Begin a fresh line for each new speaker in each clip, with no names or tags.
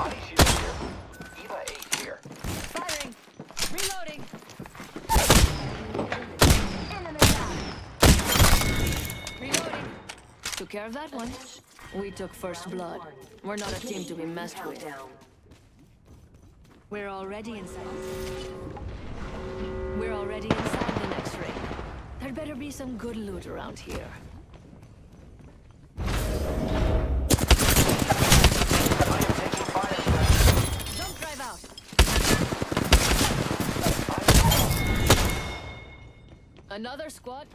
Body shield here. Eva 8 here.
Firing. Reloading. Reloading. Took care of that one. We took first blood. We're not a team to be messed with. We're already inside. We're already inside the next ring. There better be some good loot around here. Another squad.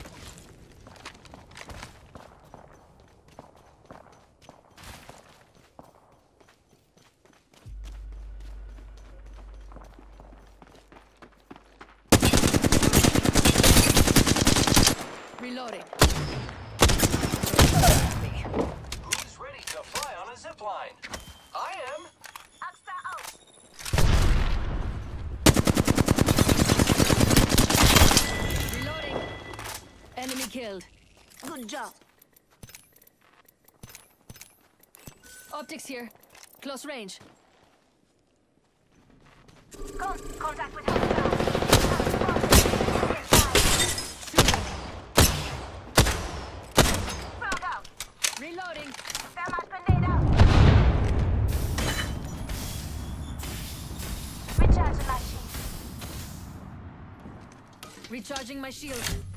Reloading.
Who's ready to fly on a zip line? I am.
Reloading. Enemy killed. Good job. Optics here. Close range.
Con contact with. Frog.
Reloading.
Thermite grenade out. Recharge the machine.
Recharging my shield.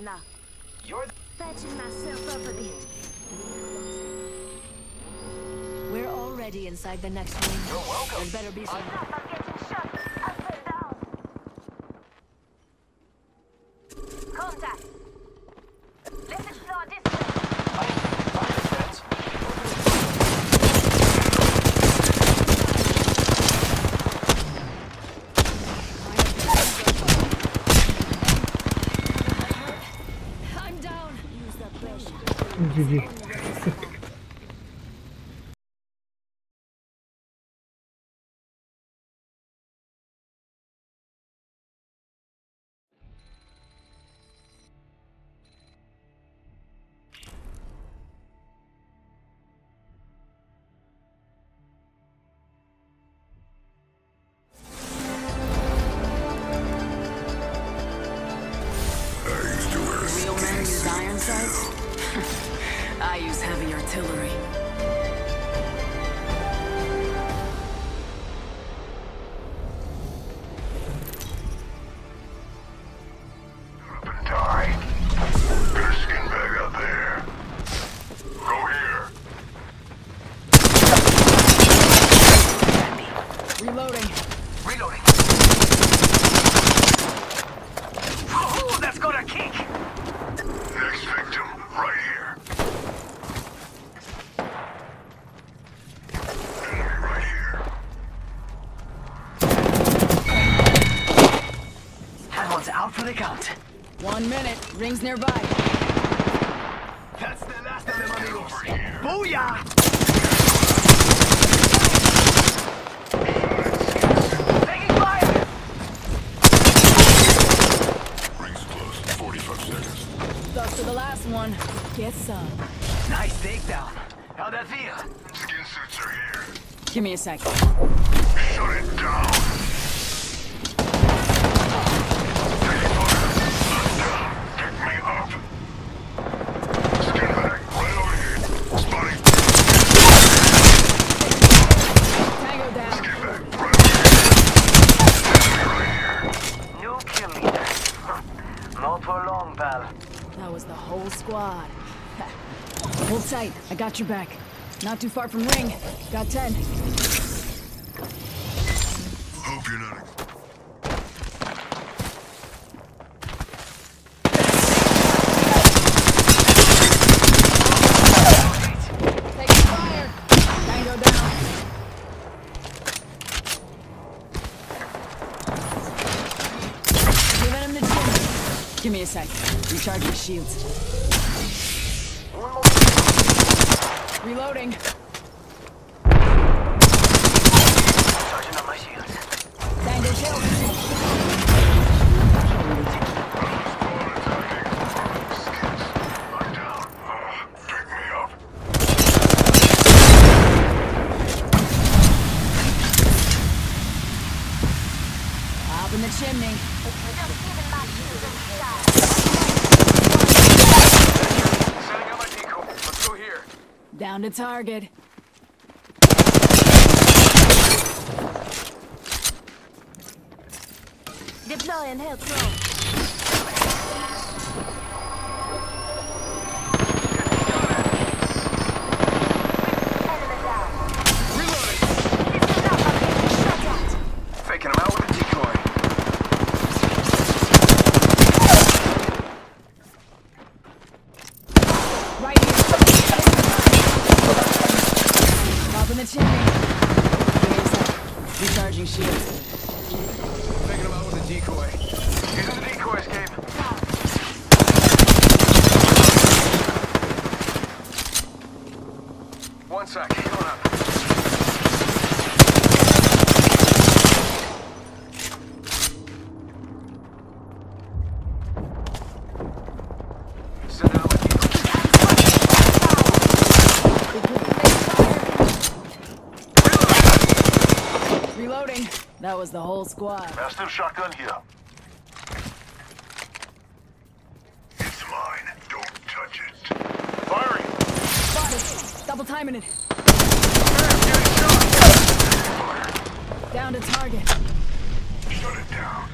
Now.
You're.
Patching myself up a bit.
We're already inside the next ring.
You're welcome.
Better be some.
Stop, I'm getting shot. Up and down. Contact. Let's explore this way.
I am taking fire threats.
I'm down.
Use the pressure.
GG.
I use heavy artillery. Rings nearby.
That's the last of them, amigos.
Over here.
Booyah! Taking fire!
Rings close. 45 seconds.
Stuck to the last one. Get some.
Nice takedown. How'd that feel?
Skin suits are here.
Give me a sec.
Shut it down. Taking fire. Down. Pick me up. Skin bag, right over here. Spotting.
Tango down.
Skin bag, right over here. Enemy right here.
New kill leader. Not for long, pal.
That was the whole squad. Hold tight. I got your back. Not too far from ring. Got 10.
Hope you're not.
Take fire! Tango down. Giving him the chin. Give me a sec. Recharging shields. Reloading.
Charging up my shields.
Tango.
Up
in the chimney.
Just giving my shield a shot.
Setting up my decoy. Let's go here.
Down to target.
Deploying heal drone. Enemy down.
Reloading.
Listen up, I'm getting shot at.
Faking him out with a decoy.
Right here. Up in the chimney. Recharging shields.
Faking him out with a decoy. Using the decoy escape. One sec. Healing up. Sending out my decoy.
Reloading. That was the whole squad.
Mastiff shotgun here. It's mine. Don't touch it. Firing.
Spotted. Double timing it. Down to target.
Shut it down.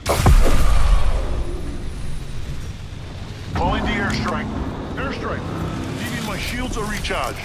Calling the airstrike. Airstrike. Need my shields or recharge?